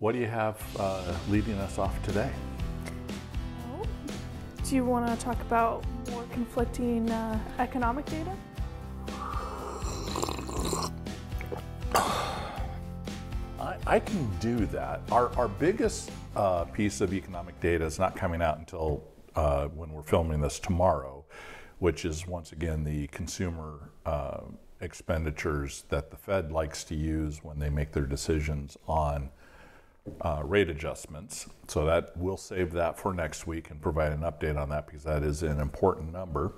What do you have uh, leading us off today? Do you want to talk about more conflicting uh, economic data? I, I can do that. Our, our biggest uh, piece of economic data is not coming out until uh, when we're filming this tomorrow, which is once again the consumer uh, expenditures that the Fed likes to use when they make their decisions on uh, rate adjustments. So that we'll save that for next week and provide an update on that because that is an important number.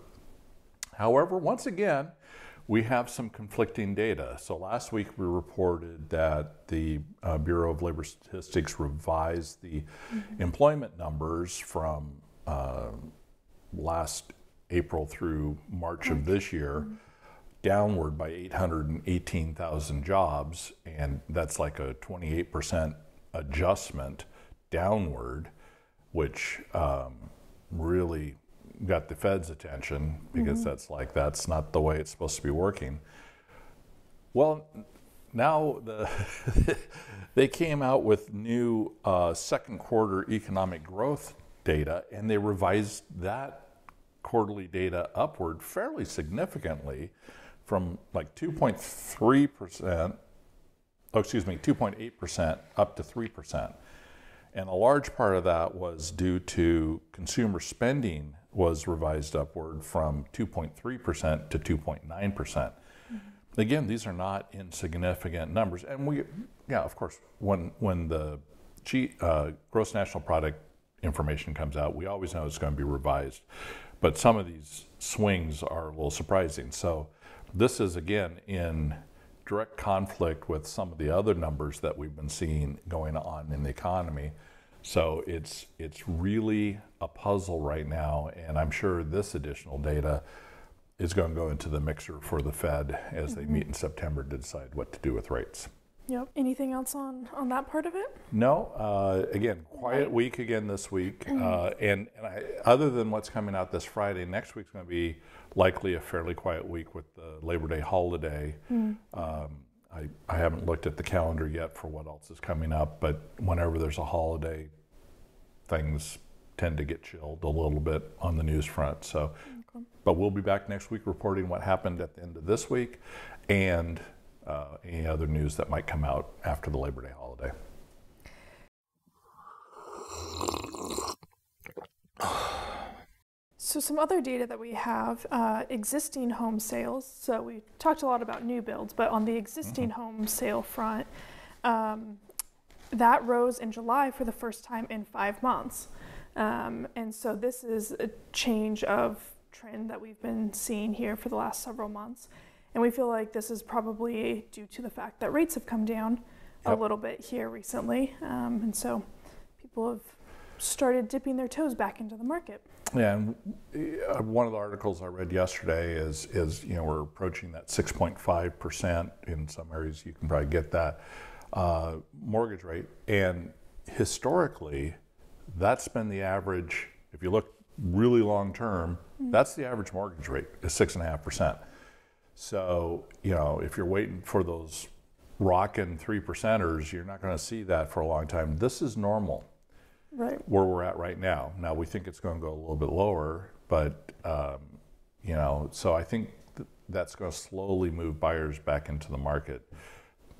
However, once again, we have some conflicting data. So last week we reported that the uh, Bureau of Labor Statistics revised the mm-hmm. employment numbers from uh, last April through March of this year mm-hmm. downward by 818,000 jobs, and that's like a 28% adjustment downward, which um, really got the Fed's attention because mm-hmm. that's like that's not the way it's supposed to be working. Well, now the they came out with new uh, second quarter economic growth data, and they revised that quarterly data upward fairly significantly from like 2.3 percent. Oh, excuse me, 2.8 percent up to 3 percent. And a large part of that was due to consumer spending was revised upward from 2.3% to 2.9%. percent mm hmm Again, these are not insignificant numbers. And we, yeah, of course, when, when the G, uh, gross national product information comes out, we always know it's going to be revised. But some of these swings are a little surprising. So this is, again, in direct conflict with some of the other numbers that we've been seeing going on in the economy. So it's it's really a puzzle right now, and I'm sure this additional data is going to go into the mixer for the Fed as mm-hmm. they meet in September to decide what to do with rates. Yep. Anything else on on that part of it? No. Uh, again, quiet week again this week, mm-hmm. uh, and, and I, other than what's coming out this Friday, next week's going to be likely a fairly quiet week with the Labor Day holiday. Mm-hmm. Um, I, I haven't looked at the calendar yet for what else is coming up, but whenever there's a holiday, things tend to get chilled a little bit on the news front. So, okay. but we'll be back next week reporting what happened at the end of this week and uh, any other news that might come out after the Labor Day holiday. So, some other data that we have uh, existing home sales. So, we talked a lot about new builds, but on the existing mm-hmm. home sale front, um, that rose in July for the first time in five months. Um, and so, this is a change of trend that we've been seeing here for the last several months. And we feel like this is probably due to the fact that rates have come down yep. a little bit here recently. Um, and so, people have started dipping their toes back into the market. Yeah, and uh, one of the articles I read yesterday is is you know we're approaching that 6.5 percent in some areas. You can probably get that uh, mortgage rate, and historically, that's been the average. If you look really long term, mm-hmm. that's the average mortgage rate is six and a half percent. So you know if you're waiting for those rocking three percenters, you're not going to see that for a long time. This is normal right. where we're at right now. Now we think it's going to go a little bit lower, but um, you know, so I think th- that's going to slowly move buyers back into the market.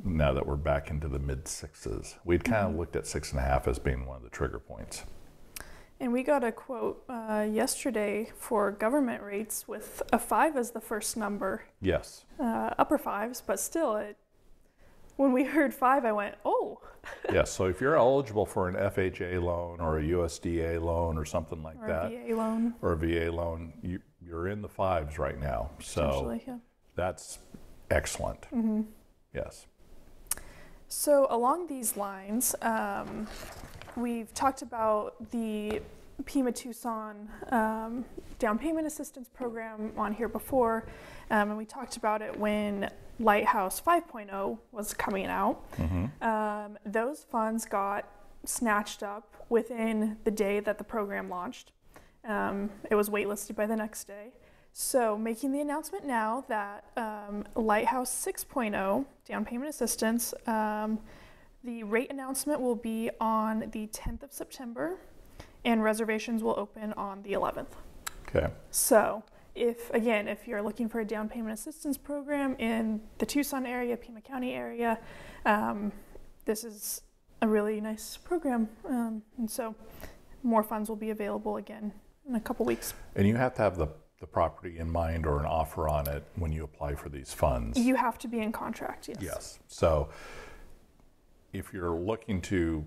Now that we're back into the mid sixes, we'd kind mm-hmm. of looked at six and a half as being one of the trigger points. And we got a quote uh, yesterday for government rates with a five as the first number. Yes. Uh, upper fives, but still, it, when we heard five, I went, oh, yes. So if you're eligible for an FHA loan or a USDA loan or something like or that, a VA loan, or a VA loan, you, you're in the fives right now. So yeah. that's excellent. Mm-hmm. Yes. So along these lines, um, we've talked about the Pima Tucson um, down payment assistance program on here before, um, and we talked about it when Lighthouse 5.0 was coming out. Mm-hmm. Um, those funds got snatched up within the day that the program launched. Um, it was waitlisted by the next day. So, making the announcement now that um, Lighthouse 6.0 down payment assistance, um, The rate announcement will be on the 10th of September, and reservations will open on the 11th. Okay. So, if again, if you're looking for a down payment assistance program in the Tucson area, Pima County area, um, this is a really nice program. Um, and so, more funds will be available again in a couple weeks. And you have to have the, the property in mind or an offer on it when you apply for these funds. You have to be in contract, yes. Yes. So if you're looking to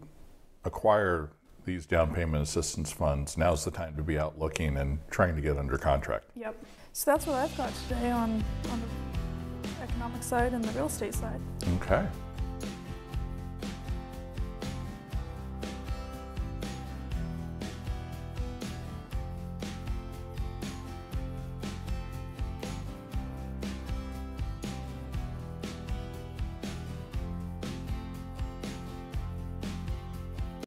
acquire these down payment assistance funds, now's the time to be out looking and trying to get under contract. Yep. So that's what I've got today on, on the economic side and the real estate side. Okay.